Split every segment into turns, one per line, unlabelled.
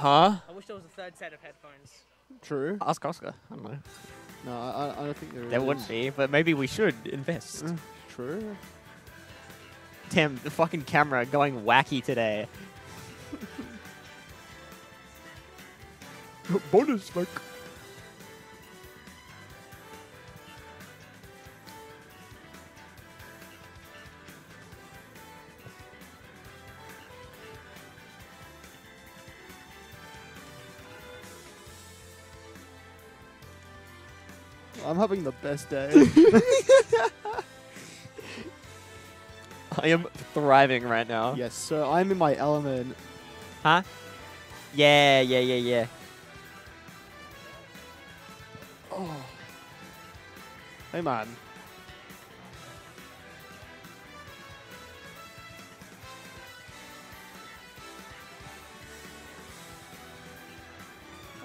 Huh?
I wish there was a third set of headphones.
True.
Ask Oscar. I don't know.
No, I, I don't think there is.
There wouldn't be, but maybe we should invest.
Mm, True.
Damn, the fucking camera going wacky today.
Bonus like. I'm having the best day.
I am thriving right now.
yes, so I'm in my element.
Huh? Yeah, yeah, yeah, yeah.
Oh. Hey man.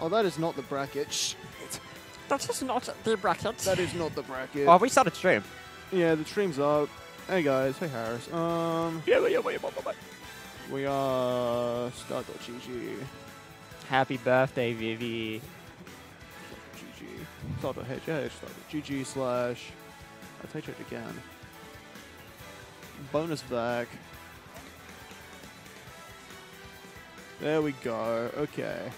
Oh, that is not the bracket. Shh.
That's just not the bracket.
That is not the bracket.
Oh, we started stream.
Yeah, the stream's up. Hey guys, hey Harris. Um,
Yeah, yeah, yeah, yeah, yeah.
we are start.gg.
Happy birthday, Vivi.
GG. Start.hh, start.gg slash. I'll take it again. Bonus Vac. There we go. Okay.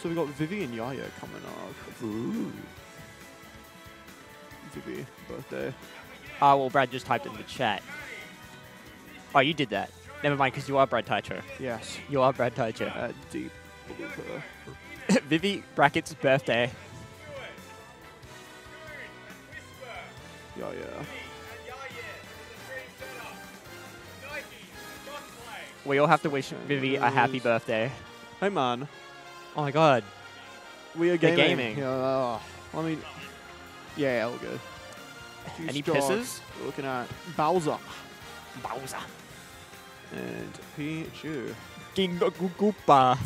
So we got Vivi and Yaya coming up. Ooh. Vivi, birthday.
Oh, well, Brad just typed in the chat. Oh, you did that. Never mind, because you are Brad Taicho.
Yes.
You are Brad Taicho.
At uh, deep.
Vivi brackets birthday.
Yaya.
We all have to wish Vivi a happy birthday.
Hey man.
Oh my god.
We are
They're
gaming.
gaming.
Yeah, uh, I mean, yeah, all good.
Any
Juice Dog,
pisses?
we're Looking at Bowser
Bowser.
and Pichu.
Ginga Goopa.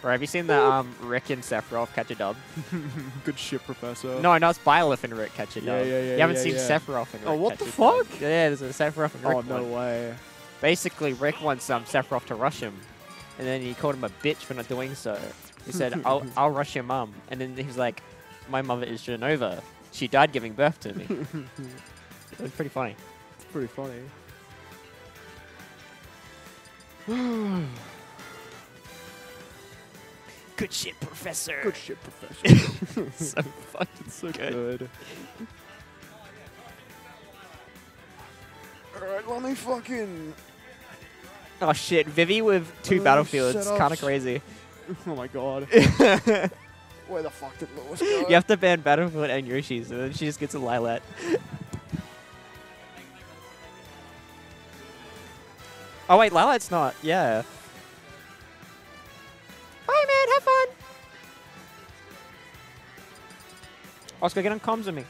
Bro, have you seen the um, Rick and Sephiroth catch a dub?
Good shit, Professor.
No, no, it's Byleth and Rick catch a dub.
yeah, yeah, yeah.
You haven't
yeah,
seen
yeah.
Sephiroth and Rick
Oh, what the
a dub.
fuck?
Yeah, there's a Sephiroth and Rick
Oh no
one.
way.
Basically, Rick wants um, Sephiroth to rush him. And then he called him a bitch for not doing so. He said, I'll, I'll rush your mum. And then he was like, my mother is Jenova. She died giving birth to me. it was pretty funny.
It's pretty funny.
Good shit, Professor.
Good shit, Professor.
so fucking
so
good.
good. Alright, let me fucking.
Oh shit, Vivi with two
Oh,
battlefields. Kind of crazy.
Oh my god. Where the fuck did Lewis go?
You have to ban Battlefield and Yoshi's, and then she just gets a Lylat. oh wait, Lylat's not. Yeah. Bye, man. Have fun. Oscar, get on comms with me.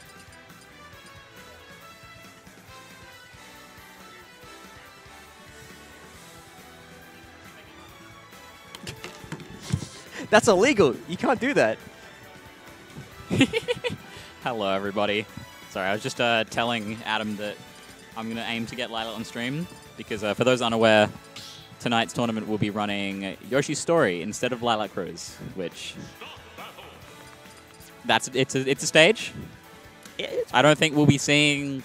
That's illegal. You can't do that.
Hello, everybody. Sorry, I was just uh, telling Adam that I'm going to aim to get Lila on stream because, uh, for those unaware, tonight's tournament will be running Yoshi's Story instead of Lylat Cruise, which that's it's a it's a stage. I don't think we'll be seeing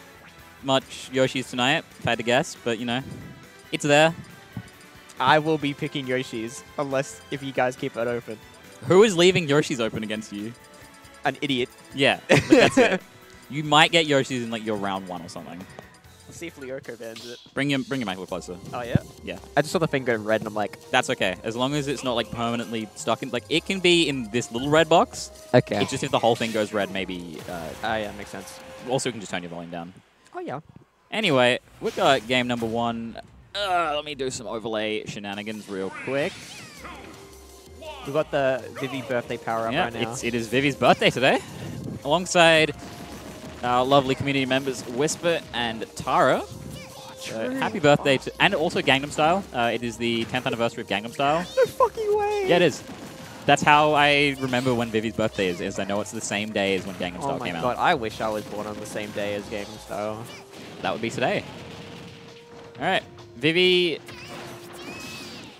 much Yoshi's tonight, if I had to guess, but you know, it's there.
I will be picking Yoshi's unless if you guys keep it open.
Who is leaving Yoshi's open against you?
An idiot.
Yeah, but that's it. You might get Yoshi's in like your round one or something.
Let's see if Lyoko bans it.
Bring him, bring him back a little closer.
Oh yeah.
Yeah.
I just saw the thing go red, and I'm like,
That's okay, as long as it's not like permanently stuck in. Like it can be in this little red box.
okay.
It's just if the whole thing goes red, maybe. Uh,
Ah yeah, makes sense.
also, you can just turn your volume down.
Oh yeah.
Anyway, we've got game number one. Uh, let me do some overlay shenanigans real quick.
We've got the Vivi birthday power up
yeah,
right now.
it's, it is Vivi's birthday today, alongside our lovely community members Whisper and Tara. So happy birthday to, and also Gangnam Style. Uh, it is the 10th anniversary of Gangnam Style.
no fucking way.
Yeah, it is. That's how I remember when Vivi's birthday is. Is I know it's the same day as when Gangnam Style
Oh
Style
my
came
god,
out.
I wish I was born on the same day as Gangnam Style.
That would be today. All right, Vivi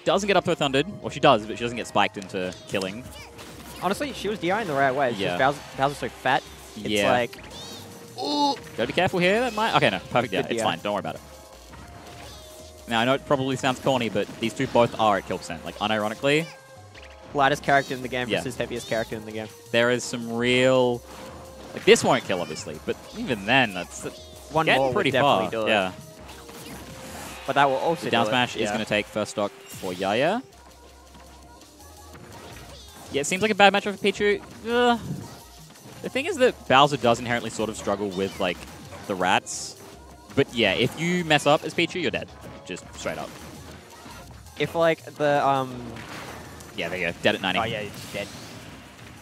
doesn't get up throw thundered. Well, she does, but she doesn't get spiked into killing.
Honestly, she was DIing the right way. It's
Yeah.
Bowser, Bowser's so fat. It's
Yeah.
like,
Gotta be careful here. That might. Okay, no, perfect. Yeah, it's fine. Don't worry about it. Now I know it probably sounds corny, but these two both are at kill percent. Like unironically,
lightest character in the game
Yeah.
versus heaviest character in the game.
there is some real. Like this won't kill, obviously, but even then, that's
One more
pretty
would definitely
far.
do it.
Yeah.
But that will also
The down smash
it.
is
yeah.
going to take first stock for Yaya. Yeah, it seems like a bad matchup for Pichu. Ugh. The thing is that Bowser does inherently sort of struggle with, like, the rats. But yeah, if you mess up as Pichu, you're dead. Just straight up.
If like the um,
Yeah, there you go. Dead at 90.
oh yeah, it's dead.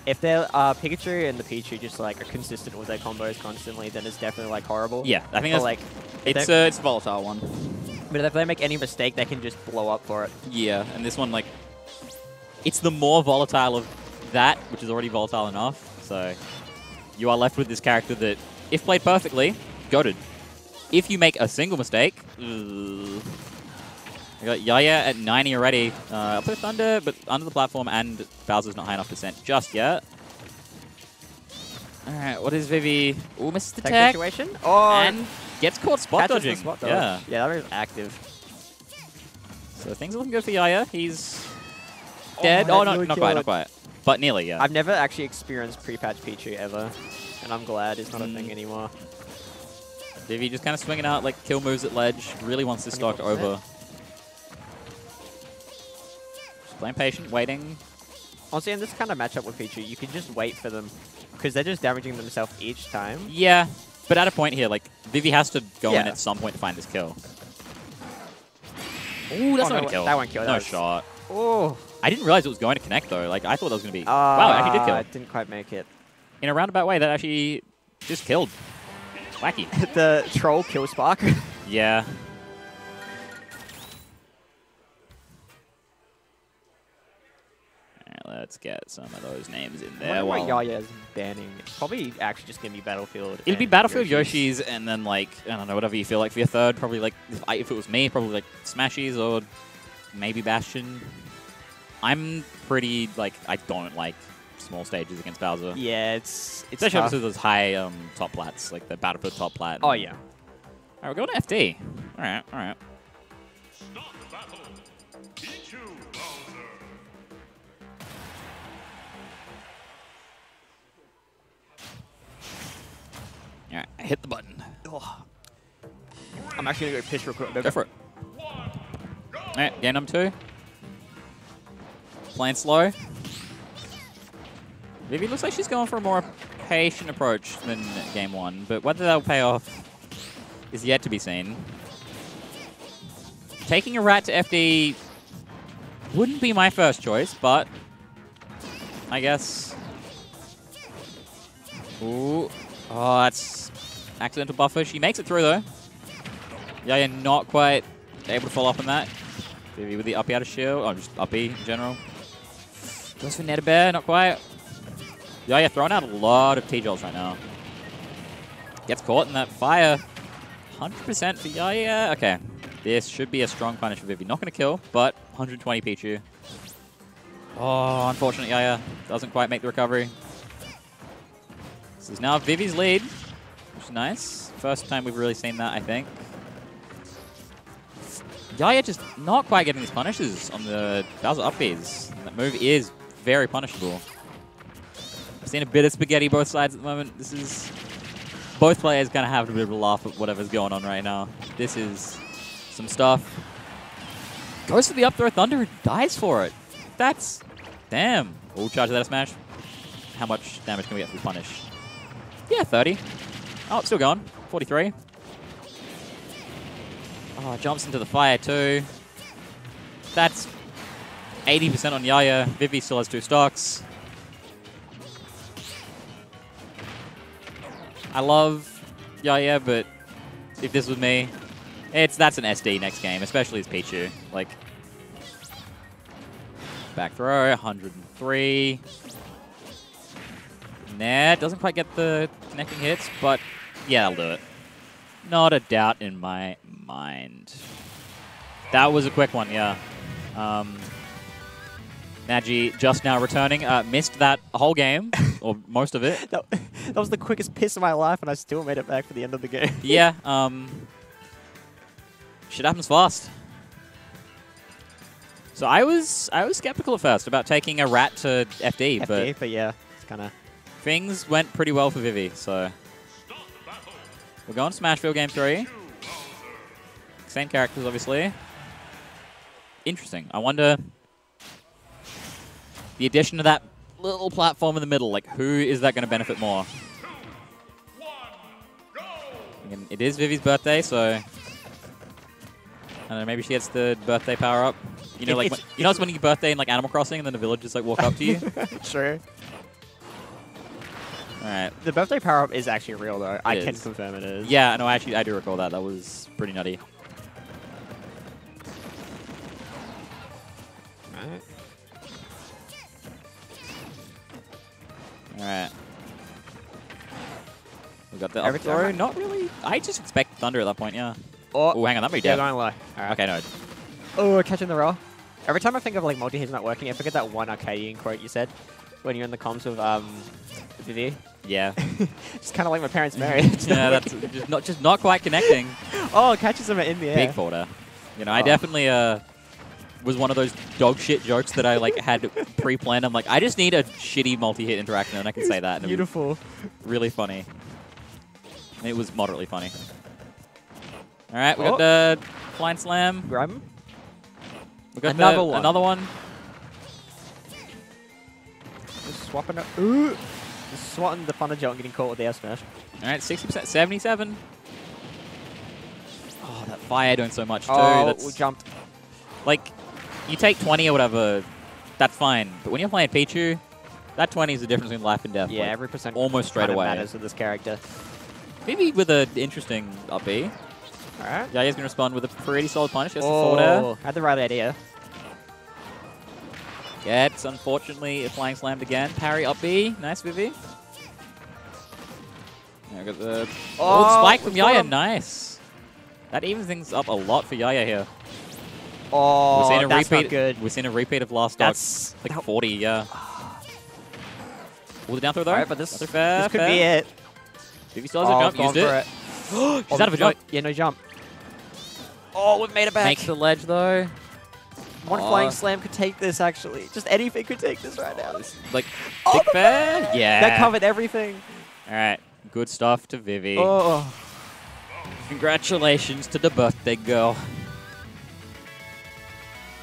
If they're uh, Pikachu and the Pichu just like are consistent with their combos constantly, then it's definitely like horrible.
Yeah, I think
But
that's
like,
it's a it's a volatile one.
But if they make any mistake, they can just blow up for it.
Yeah, and this one like it's the more volatile of that, which is already volatile enough. So you are left with this character that, if played perfectly, goaded. If you make a single mistake, ugh. I got Yaya at 90 already. Uh, I'll put Thunder, but under the platform, and Bowser's not high enough percent just yet. All right, what is Vivi? Ooh, misses the
Tech
tech,
situation. Oh,
and gets caught spot
catches
dodging.
spot dodge.
yeah.
yeah, that was active.
So things are looking good for Yaya. He's dead.
Oh,
Oh, no, not quite, not quite. But nearly, yeah.
I've never actually experienced pre-patch Pichu ever, and I'm glad it's not a
Mm.
thing anymore.
Vivi just kind of swinging out like kill moves at ledge. Really wants this stock
24%.
over. Just playing patient, waiting.
Honestly, in this kind of matchup with Pichu, you can just wait for them because they're just damaging themselves each time.
Yeah, but at a point here, like Vivi has to go in at some point to find this kill. Ooh, that's
Oh,
not
no,
kill.
that won't kill, that
No
was-
shot.
Oh,
I didn't realize it was going to connect though. Like I thought that was going to be.
uh,
wow, it actually did
I
kill.
didn't quite make it.
In a roundabout way, that actually just killed. Wacky.
the troll kill spark.
yeah. Let's get some of those names in
I
there.
wonder
while-
what Yaya's banning. It's probably actually just gonna be Battlefield.
It'll be Battlefield
Yoshi's.
Yoshi's, and then like I don't know whatever you feel like for your third. Probably like if, I, if it was me, probably like Smashies or maybe Bastion. I'm pretty like I don't like small stages against Bowser,
Yeah, it's it's
especially
tough.
obviously those high um, top plats like the Battlefield top plat.
Oh yeah.
All right, we're going to FD. All right, all right.
Stop
All right, I hit the button.
I'm actually gonna go piss real quick.
Go for it. All right, game number two. Playing slow. Vivi looks like she's going for a more patient approach than game one, but whether that'll pay off is yet to be seen. Taking a rat to FD wouldn't be my first choice, but I guess. Ooh. Oh, that's accidental buffer. She makes it through though. Yeah, yeah, not quite able to follow up on that. Vivi with the uppy out of shield, or just uppy in general. Goes for Neta Bear, not quite. Yeah, yeah, throwing out a lot of T-Jolts right now. Gets caught in that fire. 100% for Yaya. Okay. This should be a strong punish for Vivi. Not going to kill, but 120 Pichu. Oh, unfortunate Yaya. Doesn't quite make the recovery. Now Vivi's lead, which is nice. First time we've really seen that, I think. Yaya just not quite getting these punishes on the Bowser up Bs. That move is very punishable. I've seen a bit of spaghetti both sides at the moment. This is... Both players kind of have a bit of a laugh at whatever's going on right now. This is some stuff. Goes for the up throw thunder and dies for it. That's... Damn. Oh, charge that smash. How much damage can we get the punish? Yeah, 30. Oh, it's still going. 43. Oh, jumps into the fire too. That's 80% on Yaya. Vivi still has two stocks. I love Yaya, but if this was me, it's that's an SD next game, especially as Pichu. Like, back throw, 103. Nah, doesn't quite get the connecting hits, but yeah, that'll do it. Not a doubt in my mind. That was a quick one, yeah. Um, Nagi just now returning. Uh, missed that whole game, or most of it.
That, that was the quickest piss of my life, and I still made it back for the end of the game.
Yeah. Um, shit happens fast. So I was I was skeptical at first about taking a rat to FD, but
FD, but yeah, it's kind of.
Things went pretty well for Vivi. So
Start the battle.
we're going Smashville Game 3. Same characters, obviously. Interesting. I wonder the addition of that little platform in the middle. Like, who is that going to benefit more?
One. Go.
Again, it is Vivi's birthday, so I don't know. Maybe she gets the birthday power up. You know, like when- you know, it's when you birthday in like Animal Crossing, and then the villagers like walk up to you.
True.
All right.
The birthday power up is actually real, though. I can confirm it is.
Yeah, no, actually, I do recall that. That was pretty nutty.
Alright.
All right. We got the up
Every
throw.
time-
Not really. I just expect Thunder at that point. Yeah.
Oh,
Oh, hang on, that may be dead.
yeah,
dead.
going low. Alright.
Okay, no.
Oh, catching the roll. Every time I think of like multi hits not working, I forget that one Arcadian quote you said when you're in the comms with um Vivi.
Yeah.
Just kind of like my parents' marriage.
yeah, that's just not just not quite connecting.
oh, catches him in the air.
Big folder. You know, I
Oh.
definitely uh was one of those dog shit jokes that I like had pre-planned. I'm like, I just need a shitty multi-hit interaction, and I can say that. And it was
Beautiful.
really funny. It was moderately funny. All right, we
Oh.
got the flying slam.
Grab him.
We got
Another
the,
one.
Another one.
Just swapping it. Ooh. Just swatting the Thunder Jolt and getting caught with the air smash.
All right, 60%, 77. Oh, that fire doing so much too.
Oh,
That's
we jumped.
like, you take 20 or whatever, that's fine. But when you're playing Pichu, that 20 is the difference between life and death.
Yeah,
like,
every percent
almost straight
kinda
away.
matters with this character.
Maybe with an interesting up B.
All right.
Yaya's going to respond with a pretty solid punish. Gets the.
Oh, had the right idea.
Gets, unfortunately, a flying slammed again. Parry up B. Nice, Vivi. Yeah, got the old
Oh,
spike from Yaya.
him.
Nice. That evens things up a lot for Yaya here.
Oh,
we're seeing a
that's
repeat.
not good.
We're seeing a repeat of last dog.
That's
like
that-
40, yeah. Will the down throw though?
All right, but this,
fair,
this could
fair.
be it.
Vivi still has a
Oh,
jump. Used
for
it.
it.
She's oh, out of a jump.
Yeah, no jump. Oh, we've made it back.
Makes the ledge though.
One flying slam could take this, actually. Just anything could take this right now.
Like,
Oh,
big fair? Yeah.
That covered everything.
All right. Good stuff to Vivi.
Oh,
Congratulations to the birthday girl.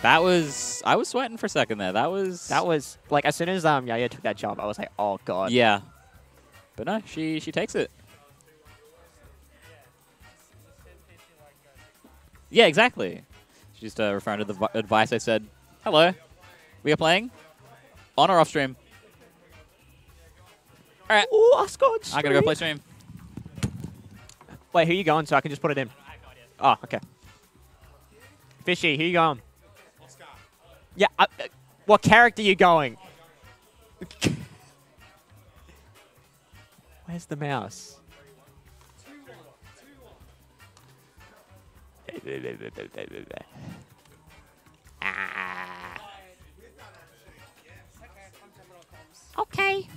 That was I was sweating for a second there. That was
that was like as soon as um Yaya took that jump, I was like, oh god.
yeah. But no, she she takes it. Yeah, exactly. Just uh, referring to the vi- advice I said. Hello, we are playing on or off stream. All right,
Oh, I scored.
I gotta go play stream.
Wait, who you going so I can just put it in? Oh, okay. Fishy, who you going? Yeah, uh, uh, what character you going? Where's the mouse? Ah. Okay.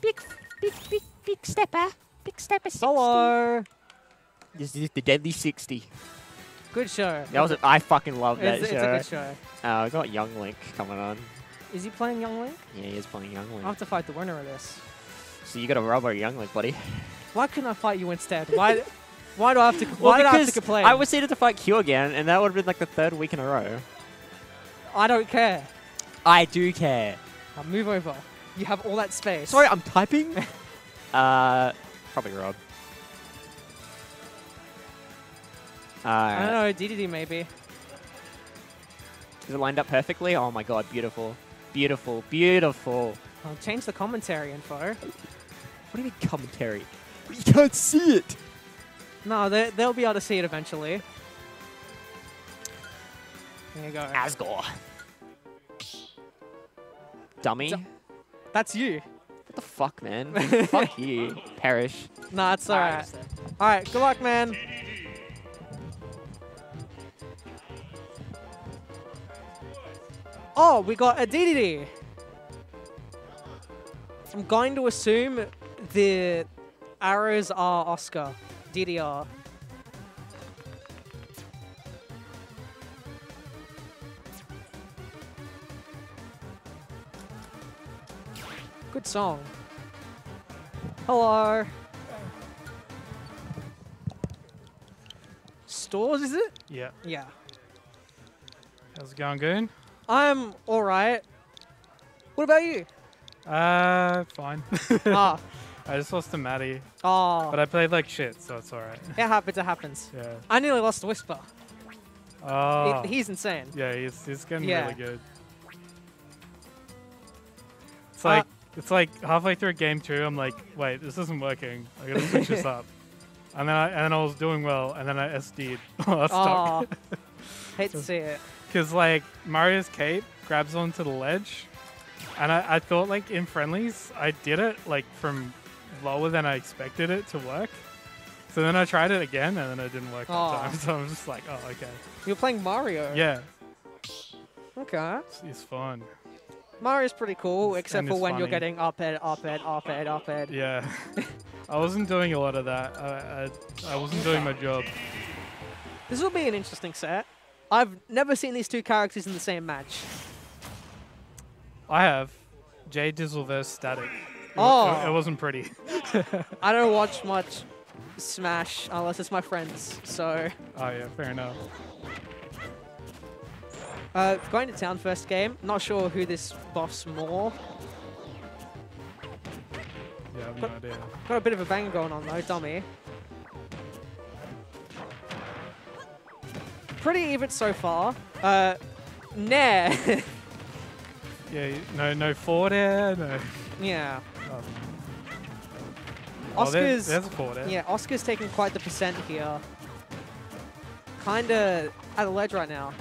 Big, big, big, big stepper. Big stepper. Solo. This is the Deadly 60.
Good show.
That was a, I fucking love that
it's,
show.
it's a good show.
Uh, we got Young Link coming on.
Is he playing Young Link?
Yeah, he is playing Young Link.
I'll have to fight the winner of this.
So you gotta a rubber Young Link, buddy.
Why couldn't I fight you instead? Why? Why do I have to? Why do I have to complain?
I was seeded to fight Q again, and that would have been like the third week in a row.
I don't care.
I do care.
Now move over. You have all that space.
Sorry, I'm typing. uh, probably Rob.
I don't
Uh,
know. DDD maybe.
is it lined up perfectly? Oh my god, beautiful, beautiful, beautiful.
I'll change the commentary info.
What do you mean commentary? You can't see it.
No, they, they'll be able to see it eventually. There you go.
Asgore. Dummy.
D That's you.
What the fuck, man? fuck you. Perish.
Nah, it's alright. Alright, right, good luck, man. Oh, we got a DDD. I'm going to assume the arrows are Oscar. DDR. Good song. Hello. Stores, is it?
Yeah.
Yeah.
How's it going, Goon?
I'm alright. What about you?
Uh, fine.
ah.
I just lost to Maddie,
Oh.
but I played like shit, so it's alright.
It happens, it happens.
Yeah.
I nearly lost to Whisper.
Oh.
He- he's insane.
yeah, he's, he's getting
Yeah.
really good. It's
Uh,
like it's like halfway through game two, I'm like, wait, this isn't working. I gotta switch this up. And then I and then I was doing well, and then I SD'd. last
Oh. Hate to see it.
Because like Mario's cape grabs onto the ledge, and I, I thought like in friendlies I did it like from lower than I expected it to work. So then I tried it again, and then it didn't work
Aw.
that oh. time. So I'm just like, oh okay,
You're playing Mario.
yeah,
Okay.
it's, it's fun.
Mario's pretty cool, except
and
for
it's
when you're
funny.
getting up ed, up ed, up ed, up ed.
Yeah, I wasn't doing a lot of that. I I, I wasn't doing my job.
This will be an interesting set. I've never seen these two characters in the same match.
I have Jay Dizzle versus Static.
Oh.
it, wasn't pretty.
I don't watch much Smash unless it's my friends. So,
Oh yeah, fair enough.
uh, going to town first game. Not sure who this boss more.
Yeah, I have no idea.
Got a bit of a bang going on though, dummy. Pretty even so far. Uh, nah.
Yeah, no no forward air, no.
yeah.
Oh. Oh, there-
Oscar's
there's forward air.
yeah, Oscar's taking quite the percent here. Kinda at a ledge right now.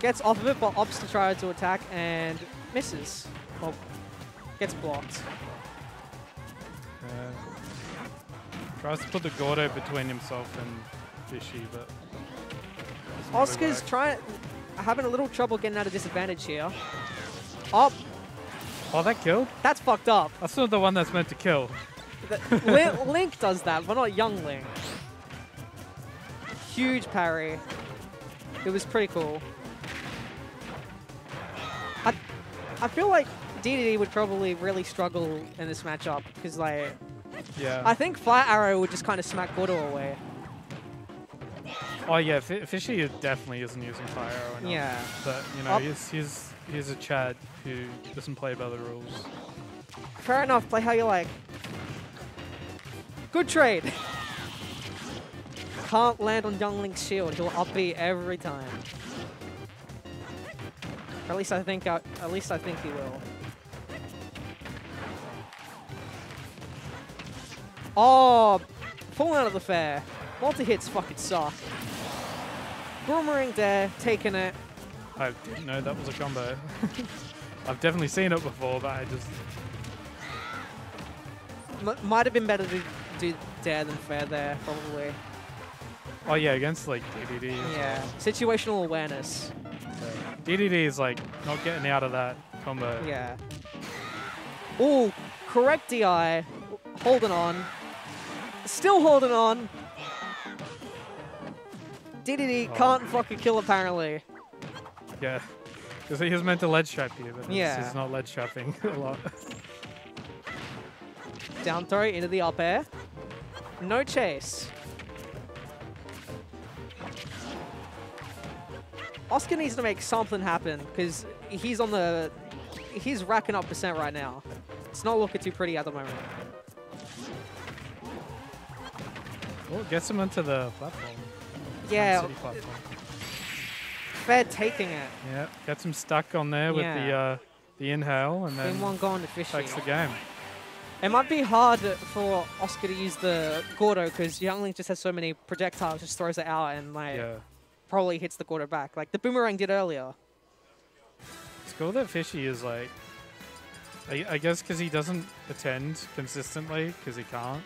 Gets off of it, but opts to try to attack and misses. Well, gets blocked.
Yeah. Tries to put the Gordo between himself and Fishy, but.
Oscar's trying, having a little trouble getting out of disadvantage here. Up,
Oh, that killed?
that's fucked up.
That's not the one that's meant to kill.
Link, does that, but not Young Link. Huge parry. It was pretty cool. I, I feel like DDD would probably really struggle in this matchup because, like,
Yeah.
I think Fire Arrow would just kind of smack Gordo away.
oh, yeah, Fi Fishy definitely isn't using Fire Arrow enough.
Yeah.
But, you know,
Up-
he's, he's, he's a Chad who doesn't play by the rules.
Fair enough. Play how you like. Good trade. Can't land on Young Link's shield. He'll up B every time. Or at least I think. I, at least I think he will. Oh, falling out of the fair. Multi hits fucking suck. Boomerang there, taking it.
I didn't know that was a combo. I've definitely seen it before, but I just.
M- might have been better to do dare than fair there, probably.
Oh, yeah, against like DDD.
Yeah. Situational awareness.
DDD is like not getting out of that combo.
Yeah. Oh, correct DI. Holding on. Still holding on. DDD
Oh.
can't fucking kill apparently.
Yeah. Uh, because he was meant to ledge trap you, but
Yeah.
he's not ledge trapping a lot.
Down throw into the up air. No chase. Oscar needs to make something happen because he's on the. He's racking up percent right now. It's not looking too pretty at the moment.
well, gets him onto the platform.
Yeah,
platform.
Fed taking it.
Yeah, gets him stuck on there with the uh, the inhale, and then
one going to Fishy.
takes the game.
It might be hard for Oscar to use the Gordo because Young Link just has so many projectiles, just throws it out and like
Yeah.
probably hits the Gordo back, like the boomerang did earlier.
It's cool that Fishy is like, I, I guess because he doesn't attend consistently because he can't.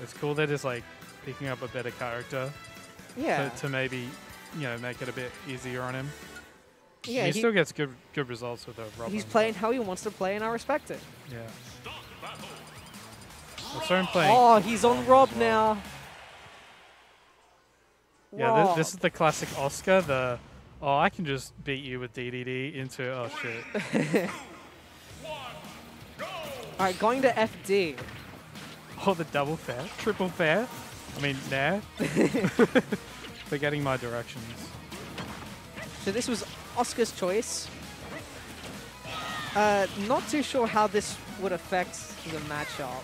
It's cool that it's like picking up a better character
Yeah.
to, to maybe, you know, make it a bit easier on him.
Yeah,
he,
he-
still gets good good results with a Robin.
He's playing how he wants to play, and I respect it.
Yeah. I'm playing.
Oh, he's on Rob now.
yeah, thi-
Rob.
this is the classic Oscar. The oh, I can just beat you with DDD into oh shit.
All right, going to FD.
Oh, the double fair, triple fair. I mean, nah. Forgetting my directions.
So this was Oscar's choice. Uh, not too sure how this would affect the matchup.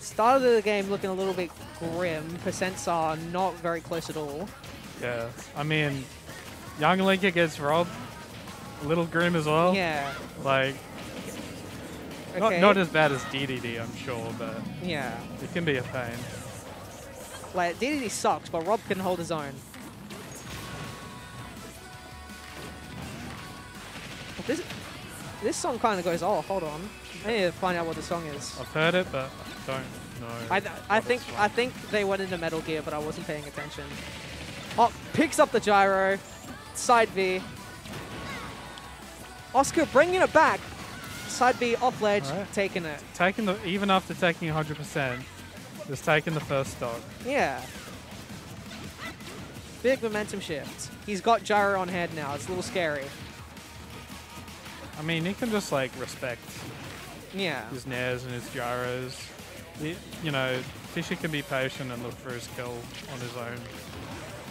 Start of the game looking a little bit grim. Percents are not very close at all.
Yeah, I mean, Young Link against Rob, a little grim as well.
Yeah.
Like,
Okay.
not as bad as DDD, I'm sure, but
yeah.
it can be a pain.
Like DDD sucks, but Rob can hold his own. This this song kind of goes. Oh, hold on. I need to find out what the song is.
I've heard it, but I don't know.
I, I think I think they went into Metal Gear, but I wasn't paying attention. Oh, picks up the gyro, side B. Oscar bringing it back, side B off ledge,
Alright.
taking it.
taking the even after taking 100%, just taking the first stock.
Yeah. Big momentum shift. He's got gyro on head now. It's a little scary.
I mean, he can just like respect
Yeah.
his nairs and his gyros. He, you know, Fishy can be patient and look for his kill on his own.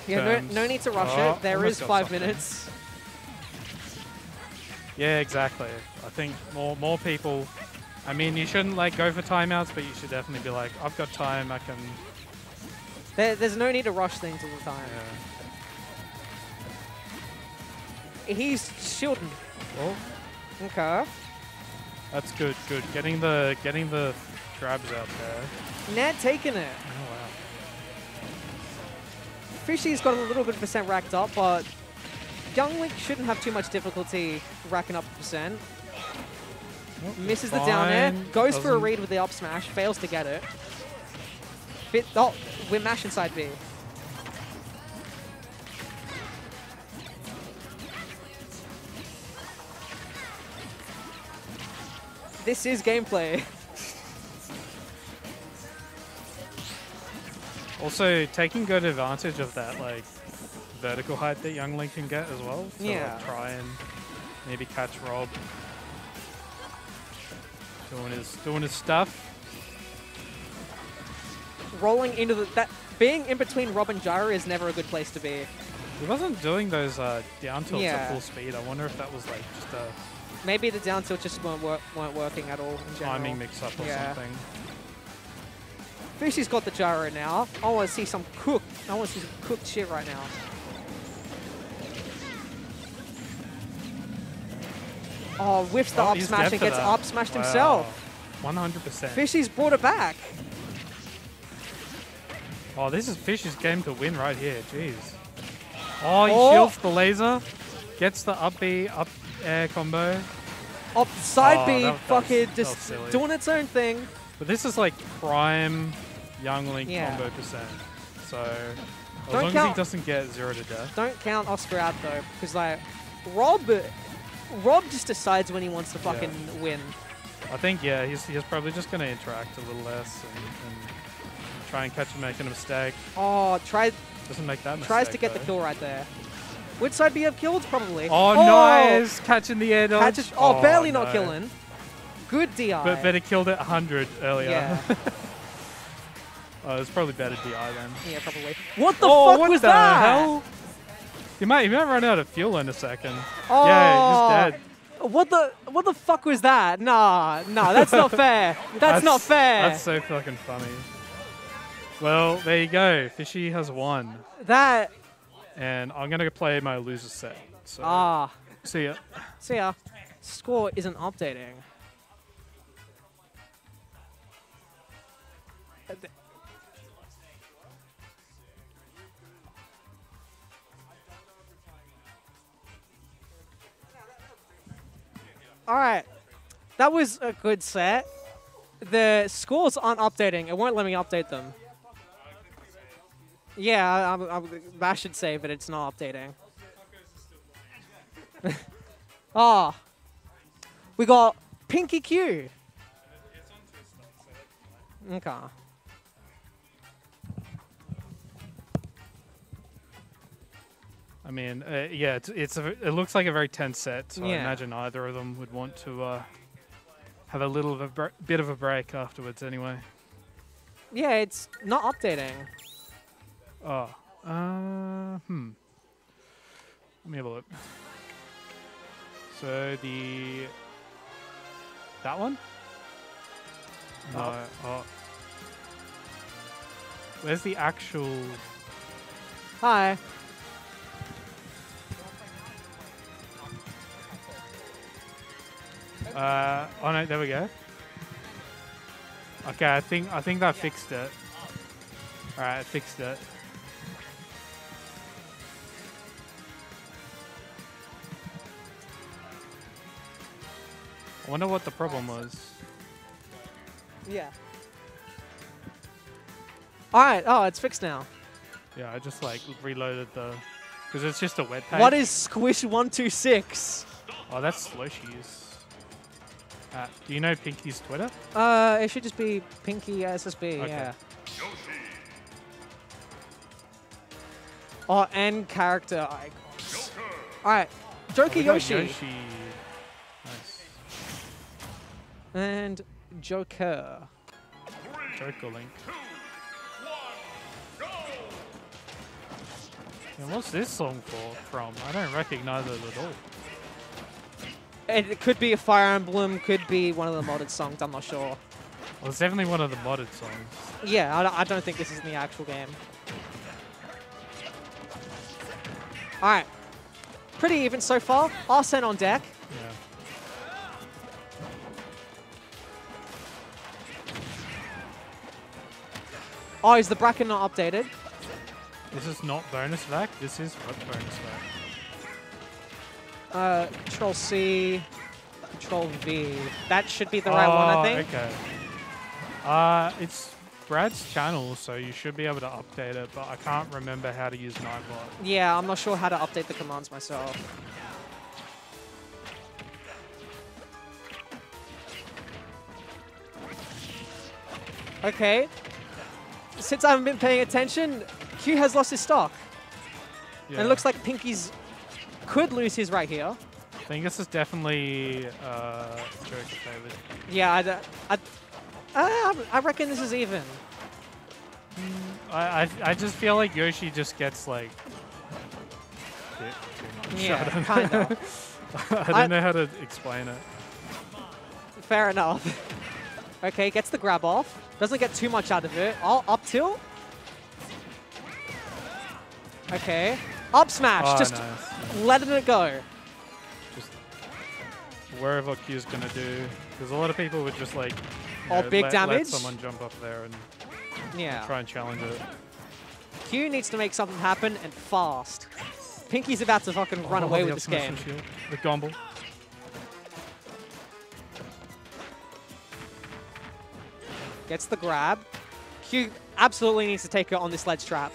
Yeah. No, no need to rush
Oh,
it. There is five
something.
minutes.
Yeah, exactly. I think more more people. I mean, you shouldn't like go for timeouts, but you should definitely be like, I've got time. I can.
There, there's no need to rush things all the time.
Yeah.
He's shielding.
Well, oh.
Okay.
that's good. Good. Getting the getting the grabs out there.
Ned taking it.
Oh wow.
Fishy's got a little bit of percent racked up, but Young Link shouldn't have too much difficulty racking up the percent. Misses the down air, goes for a read with the up smash, fails to get it. Fit, oh, we're mashing side B. This is gameplay.
Also, taking good advantage of that like vertical height that Young Link can get as well. So like,
Yeah.
try and maybe catch Rob doing his doing his stuff.
Rolling into the that being in between Rob and Gyro is never a good place to be.
He wasn't doing those uh, down tilts
Yeah.
at full speed. I wonder if that was like just a
Maybe the down tilt just weren't, wor- weren't working at all in general.
timing mix-up or
Yeah.
something.
Fishy's got the gyro now. I want to see some cooked. I want to see some cooked shit right now. Oh, whiffs the
Oh,
up smash and gets
that.
up smashed himself.
One hundred percent.
Fishy's brought it back.
Oh, this is Fish's game to win right here. Jeez. Oh, he
Oh.
shields the laser, gets the up B, up air combo.
Up side
Oh,
B,
that-
fucking
that
just
was silly.
doing its own thing.
But this is like prime Young Link
Yeah.
combo percent. So as
Don't
long as he doesn't get zero to death.
Don't count Oscar out though, because like Rob, Rob just decides when he wants to
Yeah.
fucking win.
I think yeah, he's, he's probably just going to interact a little less and, and try and catch him making a mistake.
Oh, try
Doesn't make that mistake.
tries to get the kill right there. Which side B have killed? Probably.
Oh, oh, nice! Catching the air dodge.
Catches, oh, oh, barely not killing. Good DI.
But better killed it 100 earlier.
Yeah.
oh, it was probably better DI then.
Yeah, probably. What the
oh,
fuck
what
was
the
that?
hell? He might, he might run out of fuel in a second.
Oh,
Yeah, he's dead.
What the what the fuck was that? Nah, nah, that's not fair. That's, not fair.
That's so fucking funny. Well, there you go. Fishy has won.
that
And I'm going to play my loser set. So,
ah.
see ya.
See ya. score isn't updating. All right, that was a good set. The scores aren't updating. It won't let me update them. Yeah, I, I, I, should say, but it's not updating. Ah, we got Pinky Q. Okay.
I mean, uh, yeah, it's, it's a, it looks like a very tense set, so I imagine either of them would want to uh, have a little of a bit of a break afterwards anyway.
Yeah, it's not updating.
Oh, uh, hmm. Let me have a look. So the that one? No. Oh. Where's the actual?
Hi.
Uh, oh no, there we go. Okay, I think I think that fixed it. All right, I fixed it. I wonder what the problem was.
Yeah. All right. Oh, it's fixed now.
Yeah, I just like reloaded the because it's just a web page.
What is Squish One Two Six?
Oh, that's Sloshies. Uh, do you know Pinky's Twitter?
Uh, it should just be Pinky SSB.
Okay.
Yeah.
Yoshi.
Oh, and character icons.
Joker.
All right.
Oh,
Joker
we got
Yoshi
Yoshi. Nice.
and Joker.
Three,
Joker Link.
two, one, go!
And what's this song for? From? I don't recognize it at all.
It could be a Fire Emblem, could be one of the modded songs. I'm not sure.
Well, it's definitely one of the modded songs.
Yeah, I don't, I don't think this is in the actual game. All right. Pretty even so far. Arsene on deck.
Yeah.
Oh, is the bracket not updated?
This is not bonus vac. This is what bonus vac.
Uh, Control C, Control V. That should be the right one, I
Oh,
think.
Okay. Uh, it's Brad's channel, so you should be able to update it, but I can't remember how to use Nightbot.
Yeah, I'm not sure how to update the commands myself. Okay. Since I haven't been paying attention, Q has lost his stock.
Yeah.
And it looks like Pinky's could lose his right here.
I think this is definitely uh, Joker favored.
Yeah, I reckon this is even.
I, I I just feel like Yoshi just gets like. bit too much.
Yeah,
I don't,
kind
know.
of.
I don't
I-
know how to explain it.
Fair enough. okay, gets the grab off. Doesn't get too much out of it. Oh, up tilt. Okay. Up smash.
Oh,
just
nice.
letting it go.
Just wherever Q's gonna do, because a lot of people would just like.
Oh,
know,
big
let,
damage?
Let someone jump up there and
Yeah.
try and challenge it.
Q needs to make something happen and fast. Pinky's about to fucking oh, run
Oh,
away with this game.
The gomble.
Gets the grab. Q absolutely needs to take it on this ledge trap.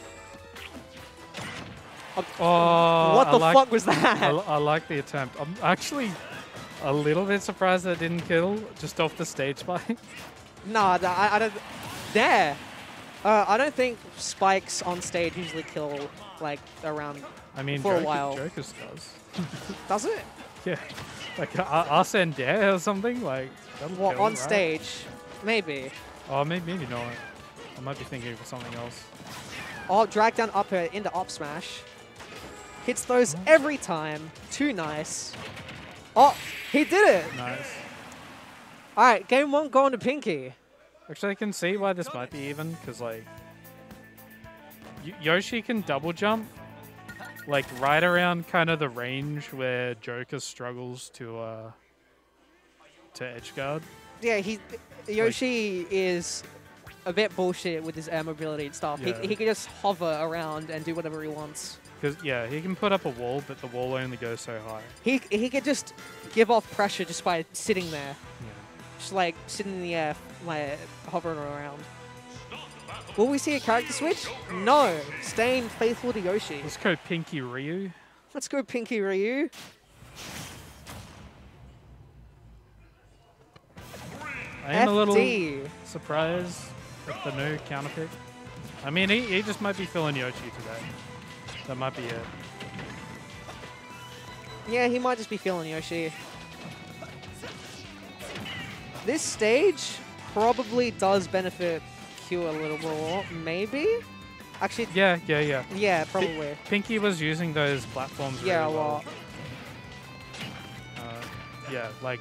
Oh,
what the
like,
fuck was that?
I, I like the attempt. I'm actually a little bit surprised that it didn't kill just off the stage spike.
No, I, I don't. There. Uh, I don't think spikes on stage usually kill like around.
I mean,
For a
Joker,
while.
Joker's does.
Does it?
Yeah, like uh, Arsene Dare or something like.
Well,
kill,
on
right?
stage, maybe.
Oh, maybe, maybe not. I might be thinking of something else.
Oh, drag down up into up smash. Hits those every time. Too nice. Oh, he did it.
Nice.
All right, game one going to Pinky.
Actually, I can see why this might be even, because, like, Y- Yoshi can double jump, like, right around kind of the range where Joker struggles to, uh, to edge guard.
Yeah, he Yoshi is a bit bullshit with his air mobility and stuff.
Yeah.
He, he can just hover around and do whatever he wants.
Because, yeah, he can put up a wall, but the wall only goes so high.
He he could just give off pressure just by sitting there,
Yeah.
just like sitting in the air, like hovering around.
Start the battle
Will we see a character switch? No. Staying faithful to Yoshi.
Let's go Pinky Ryu.
Let's go Pinky Ryu.
I am a little
FD.
surprised at the new counter pick. I mean, he, he just might be feeling Yoshi today. That might be it.
Yeah, he might just be feeling Yoshi. This stage probably does benefit Q a little more, maybe? Actually,
Yeah, yeah, yeah.
yeah, probably.
Pinky was using those platforms
Yeah,
really
a
well. Uh, yeah, like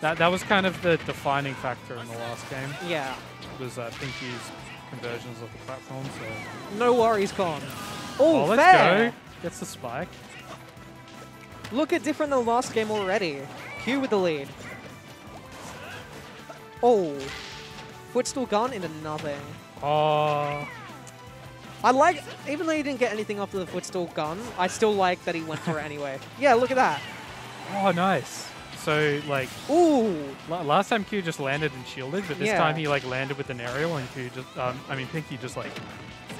that. That was kind of the defining factor in the last game.
Yeah.
Was uh, Pinky's conversions of the platforms. So
No worries, Con.
Oh,
Oh,
let's
fair.
go. Gets the spike.
Look at different than the last game already. Q with the lead. Oh. Footstool gun into nothing.
Oh,
I like, even though he didn't get anything off the footstool gun, I still like that he went for it anyway. Yeah, look at that.
oh, nice. So like
Ooh.
last time Q just landed and shielded, but this
Yeah.
time he like landed with an aerial and Q just. Um, I mean Pinky just like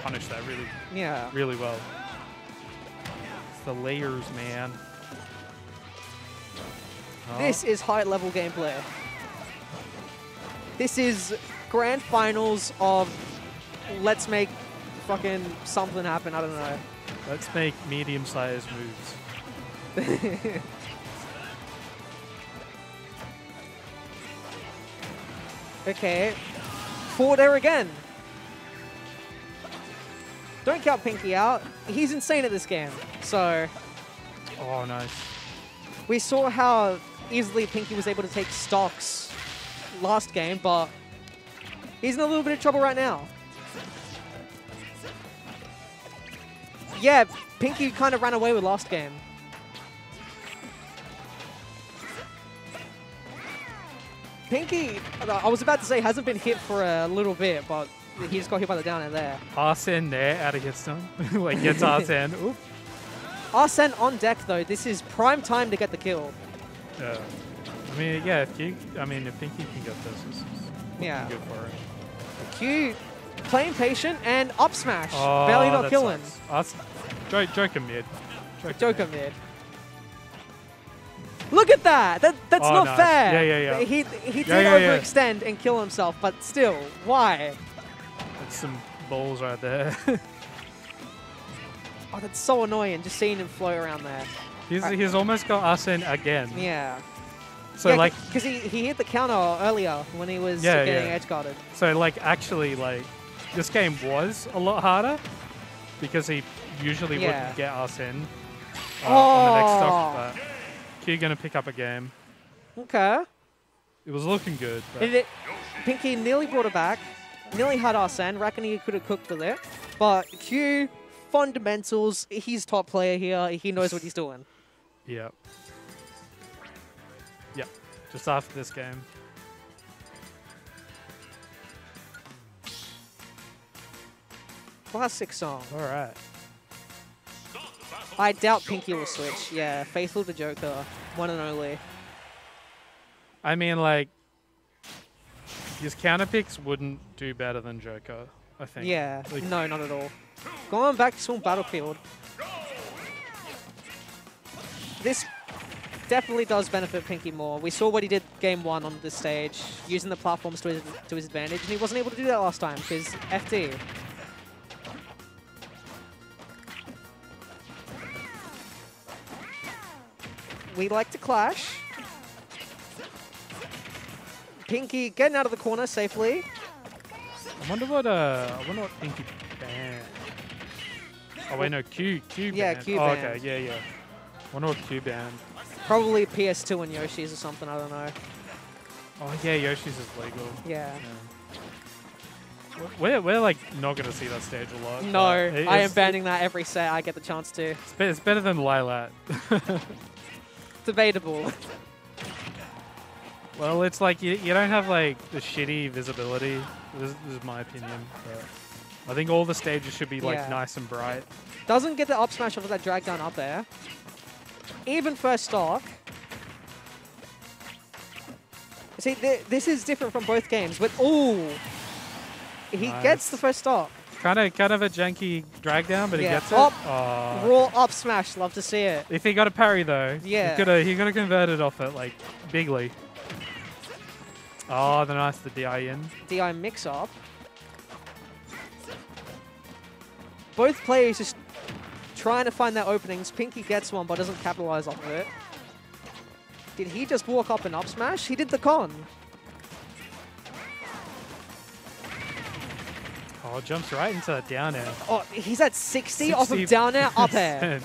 punished that really,
Yeah.
really well. It's the layers, man. Oh,
This is high level gameplay. This is grand finals of let's make fucking something happen. I don't know.
Let's make medium-sized moves.
Okay. Forward air again. Don't count Pinky out. He's insane at this game. So
Oh, nice.
we saw how easily Pinky was able to take stocks last game, but he's in a little bit of trouble right now. Yeah, Pinky kind of ran away with last game. Pinky, I was about to say, hasn't been hit for a little bit, but he just got hit by the down air there.
Arsene there out of hitstun. like gets Arsene. Oop.
Arsene on deck, though. This is prime time to get the kill.
Yeah. I mean, yeah. If you, I mean, if Pinky can get this, this is
Yeah.
good for him.
Q playing patient and up smash.
Oh,
Barely not killing.
sucks. Ars- Jo- Joker mid. Joker,
Joker mid. Look at that! that that's
Oh,
not fair!
Yeah, yeah, yeah.
He, he did
Yeah, yeah, yeah.
overextend and kill himself, but still, why?
That's some balls right there.
Oh, that's so annoying, just seeing him float around there.
he's,
Right.
he's almost got us in again.
Yeah.
So like,
Because he, he hit the counter earlier when he was
Yeah,
getting
yeah.
edge guarded.
so like, actually, like, this game was a lot harder because he usually
Yeah.
wouldn't get Arsene uh, on the next
Oh.
stock. But Q gonna pick up a game.
Okay.
It was looking good.
Pinky nearly brought it back. Nearly had Arsene. Reckon he could have cooked with it. But Q, fundamentals. He's top player here. He knows what he's doing.
yeah, yeah. Just after this game.
Classic song.
All right.
I doubt Pinky will switch. Yeah, faithful to Joker. One and only.
I mean, like, his counter picks wouldn't do better than Joker. I think.
Yeah,
Like-
no, not at all. Going back to Battlefield. This definitely does benefit Pinky more. We saw what he did game one on this stage, using the platforms to his, to his advantage, and he wasn't able to do that last time because FD. We like to clash. Pinky getting out of the corner safely.
I wonder what uh, I wonder what Pinky banned. Oh wait, no Q Q
Yeah,
banned.
Q
oh, okay, yeah, yeah. Wonder what Q banned.
Probably PS2 and Yoshi's or something, I don't know.
Oh yeah, Yoshi's is legal.
Yeah.
Yeah. We're, we're like not gonna see that stage a lot.
No, I am banning that every set I get the chance to.
It's, be- it's better than Lylat.
Debatable.
well, it's like you, you don't have like the shitty visibility. This, this is my opinion. I think all the stages should be like
Yeah.
nice and bright.
Doesn't get the up smash off of that drag down up there. Even first stock. See, th this is different from both games, but ooh, he
Nice.
gets the first stock.
Kind of, kind of a janky drag down, but he
Yeah.
gets it.
Up. Raw up smash. Love to see it.
If he got a parry though,
Yeah.
he he could have converted off it like bigly. Oh, the nice the DI in.
DI mix up. Both players just trying to find their openings. Pinky gets one but doesn't capitalize off of it. Did he just walk up and up smash? He did the con.
Oh, jumps right into that down air.
Oh, he's at 60, off of down air, up air.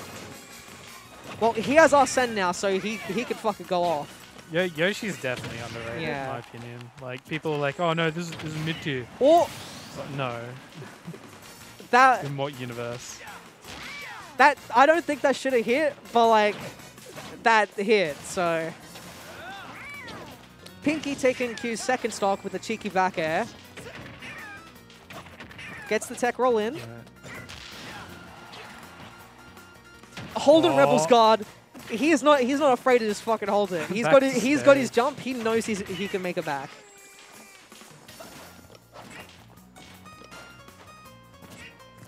Well, he has Arsene now, so he he could fucking go off.
Yo- Yoshi's definitely underrated
Yeah.
in my opinion. Like people are like, oh no, this is this is mid tier.
Or
But no,
that
in what universe?
that I don't think that should have hit, but like that hit. So Pinky taking Q's second stock with a cheeky back air. Gets the tech roll in.
Yeah.
Holding Rebel's
Oh.
guard. He is not. He's not afraid to just fucking hold it. He's got. His, he's got his jump. He knows he's, he can make it back.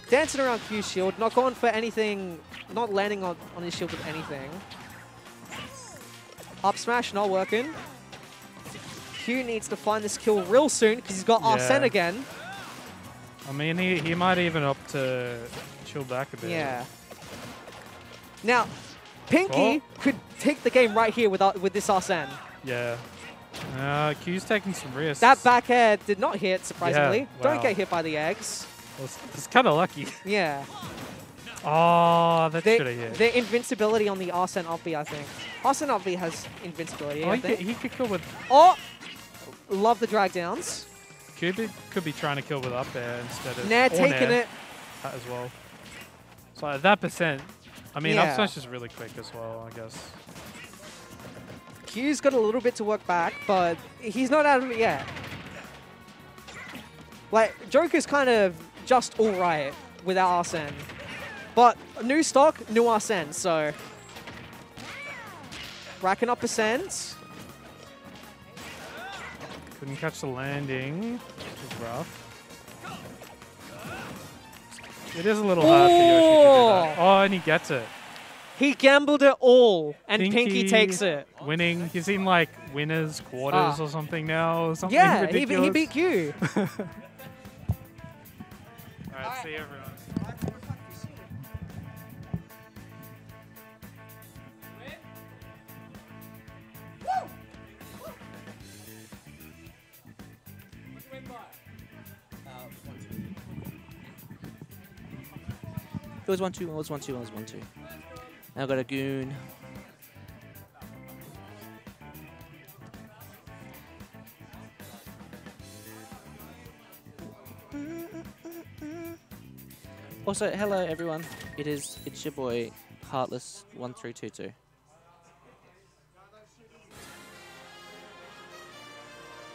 Dancing around Q shield, not going for anything, not landing on, on his shield with anything. Up smash not working. Q needs to find this kill real soon because he's got
Yeah.
Arsene again.
I mean, he he might even opt to chill back a bit.
Yeah. Now, Pinky
Oh.
could take the game right here with, Ar- with this Arsene.
Yeah. Uh, Q's taking some risks.
That back air did not hit, surprisingly.
Yeah,
Don't get hit by the eggs.
It's, it's kind of lucky.
Yeah.
Oh, that should have hit.
their invincibility on the Arsene up I think. Arsene up has invincibility,
Oh,
I
he could, he could kill with.
Oh! Love the drag downs.
Could be, could be trying to kill with up air instead of.
Nair taking
Nair
it.
as well. So at that percent, I mean,
Yeah.
up smash is really quick as well, I guess.
Q's got a little bit to work back, but he's not out of it yet. Like, Joker's kind of just alright without Arsene. But new stock, new Arsene, so. Racking up percent.
Couldn't catch the landing, which is rough. It is a little hard for Yoshi to do that. Oh, and he gets it.
He gambled it all, and Pinky,
Pinky
takes it.
Winning. He's in like winners quarters
Ah.
or something now, or something
Yeah, he,
ridiculous.
he beat Q.
Alright, see everyone.
It was one two. It was one two. It was one two. Now I got a goon. Also, hello everyone. It is it's your boy Heartless one three two two.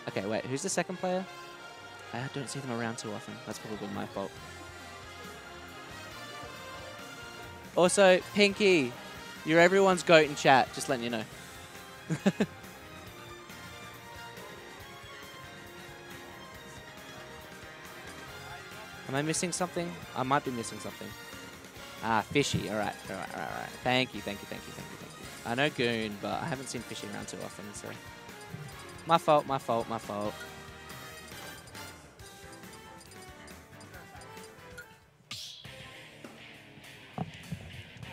Okay, wait. Who's the second player? I don't see them around too often. That's probably my fault. Also, Pinky, you're everyone's goat in chat. Just letting you know. Am I missing something? I might be missing something. Ah, Fishy. All right, all right, all right, all right. Thank you, thank you, thank you, thank you, thank you. I know Goon, but I haven't seen Fishy around too often, so. My fault, my fault, my fault.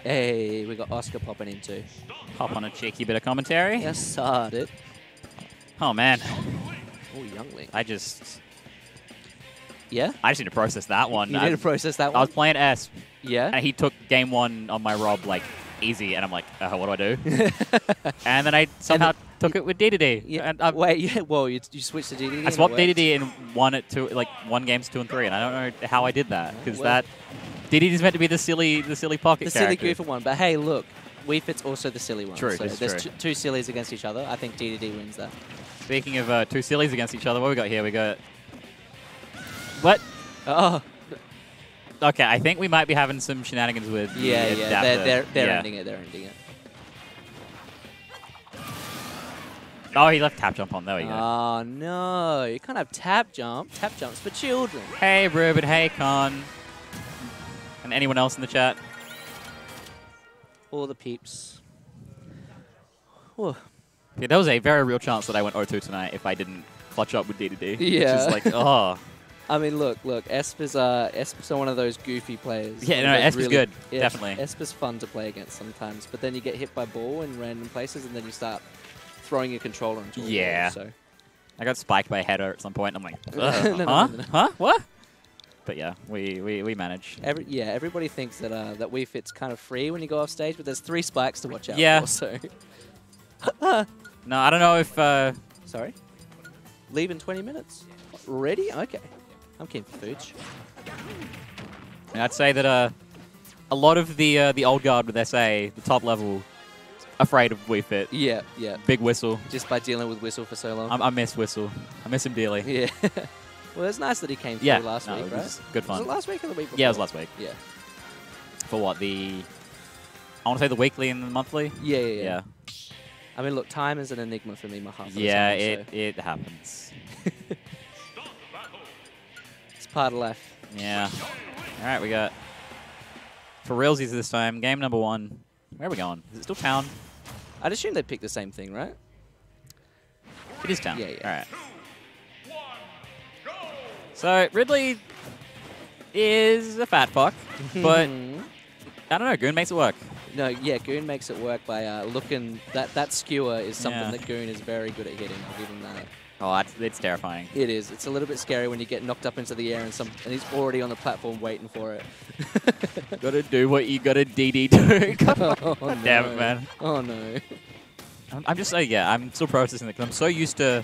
Hey, we got Oscar popping in too.
Hop on a cheeky bit of commentary.
Yes, started.
Oh man,
Oh, youngling.
I just
Yeah?
I just need to process that one.
You
I,
need to process that one?
I was playing S,
Yeah?
and he took game one on my Rob like easy, and I'm like, uh, what do I do? and then I somehow took it with DDD.
Yeah.
And I,
Wait, yeah, whoa, you, you switched to DDD?
I swapped? DDD and won it to like one games two and three, and I don't know how I did that because
Well-
that DDD is meant to be the silly, the silly pocket
The silly
character.
goofy one. But hey, look, Wii Fit's also the silly one.
True,
So there's
true.
Two, sillies against each other. I think DDD wins that.
Speaking of uh, two sillies against each other, what we got here? We got what?
Oh,
Okay, I think we might be having some shenanigans with the
yeah, yeah. They're, they're, they're
Yeah.
ending it. They're ending it.
Oh, he left tap jump on. There we go.
Oh no, you can't have tap jump. Tap jumps for children.
hey, Ruben. Hey, Con. And anyone else in the chat?
All the peeps. Whew.
Yeah, there was a very real chance that I went 0-2 tonight if I didn't clutch up with DDD.
Yeah.
Which is like, oh.
I mean, look, look. Esper's uh, Esper's one of those goofy players.
Yeah, no, Esper's good,
yeah,
definitely.
Esper's fun to play against sometimes, but then you get hit by ball in random places, and then you start throwing your controller into
Yeah.
So
I got spiked by a header at some point. I'm like,
No,
"Ugh,
no,
huh?
no.
Huh? What? But yeah, we, we, we managed.
every yeah, everybody thinks that uh, that Wii Fit's kind of free when you go off stage, but there's three spikes to watch out
Yeah.
for. So
No, I don't know if... Uh,
sorry, leave in 20 minutes. Ready? Okay. I'm keen for foods.
I'd say that uh, a lot of the uh, the old guard with SA, the top level, afraid of Wii Fit.
Yeah, yeah.
Big Whistle.
Just by dealing with Whistle for so long.
I, I miss Whistle. I miss him dearly.
yeah. well, it's nice that he came through
Yeah,
last
no,
week,
it
right?
was good
Was
fun.
it last week or the week before?
Yeah, it was last week.
Yeah.
For what, the... I want to say the weekly and the monthly?
Yeah, yeah, yeah.
Yeah.
I mean, look, time is an enigma for me, my half
Yeah, it,
so
it happens.
it's part of life.
Yeah. All right, we got for realsies this time. Game number one. Where are we going? Is it still town?
I'd assume they picked the same thing, right?
It is town.
Yeah, yeah.
All right. So Ridley is a fat fuck, but. I don't know. Goon makes it work.
no, yeah, Goon makes it work by uh, looking. That that skewer is something
Yeah.
that Goon is very good at hitting. I'll give him that.
Oh, it's, it's terrifying.
It is. It's a little bit scary when you get knocked up into the air and some, and he's already on the platform waiting for it.
gotta do what you gotta DD do.
Oh,
damn it, man.
Oh no.
I'm, just saying, yeah, I'm still processing it because I'm so used to.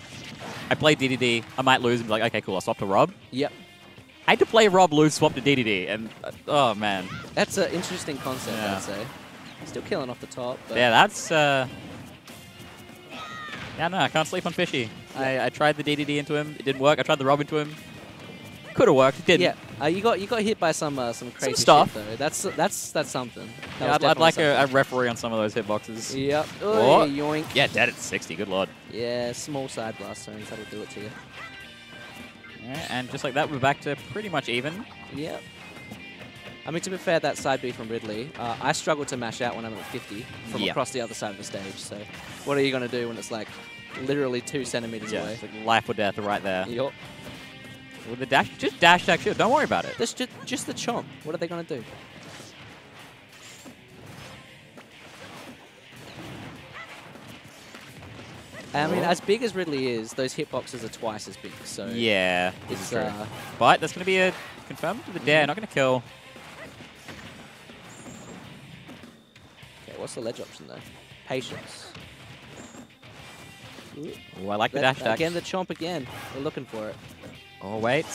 I play DDD, I might lose and be like, okay, cool, I'll swap to Rob.
Yep.
I had to play Rob, lose, swap to DDD, and uh, oh man.
That's an interesting concept,
Yeah.
I'd say. Still killing off the top. But
Yeah, that's. Uh, yeah, no, I can't sleep on Fishy. I, I tried the DDD into him. It didn't work. I tried the Rob into him. Could have worked. It didn't.
Yeah, uh, you got you got hit by some uh, some crazy
stuff.
shit though. That's that's that's something. That
Yeah, I'd, I'd like a, a referee on some of those hitboxes.
Yep. Oy, yoink.
Yeah, dead at 60. Good lord.
Yeah, small side blast zones. That'll do it to you.
Alright, and just like that, we're back to pretty much even.
Yep. I mean, to be fair, that side B from Ridley, uh, I struggle to mash out when I'm at 50 from
Yeah.
across the other side of the stage. So, what are you going to do when it's like literally two centimeters
Yeah,
away?
it's like life or death right there.
Yup.
With the dash, just dash that shit. Don't worry about it.
That's just, just the chomp. What are they going to do? I mean, as big as Ridley is, those hitboxes are twice as big. So
Yeah,
it's
true.
uh,
But that's going to be a confirmed to the dare. Not going to kill.
okay. What's the ledge option though? Patience. Ooh,
Oh, I like the dash attack.
again, the chomp again. We're looking for it.
Oh, wait.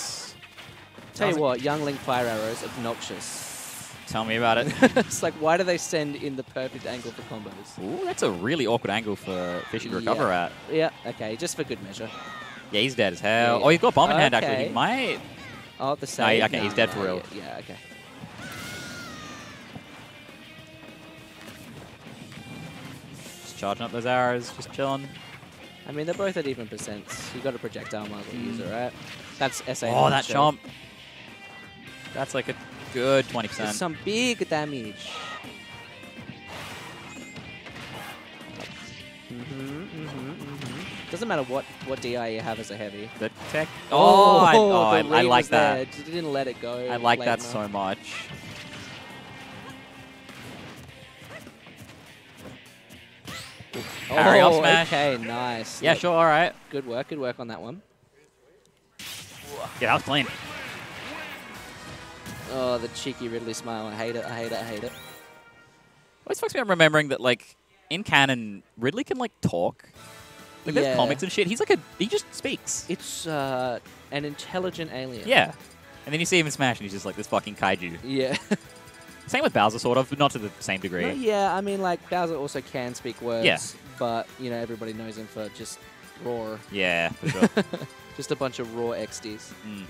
Tell you what, Young Link Fire Arrows, obnoxious.
Tell me about it.
it's like, why do they send in the perfect angle for combos?
Ooh, that's a really awkward angle for Fishy to recover
Yeah.
at.
Yeah, okay, just for good measure.
Yeah, he's dead as hell.
Yeah.
Oh, he's got bomb in hand, actually. He might...
Oh, the save.
okay, he's dead for real.
Yeah, yeah, okay.
Just charging up those arrows, just chilling.
I mean, they're both at even percents. You got a projectile, might as well use it, right? That's SA.
Oh, that chomp. That's like a good 20%.
There's some big damage. Mm-hmm, mm-hmm, mm-hmm. Doesn't matter what, what DI you have as a heavy.
the tech. Oh, I, oh, I,
the
I
read
like
was there.
that.
Didn't let it go.
I like that so much. Parry
Oh,
smash.
okay, nice.
Yeah,
Look,
sure, all right.
Good work, good work on that one.
Yeah, that was clean.
Oh, the cheeky Ridley smile. I hate it, I hate it, I hate it.
Always fucks me up remembering that, like, in canon, Ridley can, like, talk. Like, there's
Yeah.
comics and shit. He's like a... He just speaks.
It's uh, an intelligent alien.
Yeah. And then you see him in Smash and he's just like this fucking kaiju.
Yeah.
Same with Bowser, sort of, but not to the same degree.
No, yeah, I mean, like, Bowser also can speak words.
Yeah.
But, you know, everybody knows him for just roar.
Yeah, for sure.
Just a bunch of raw XDs.
Mm.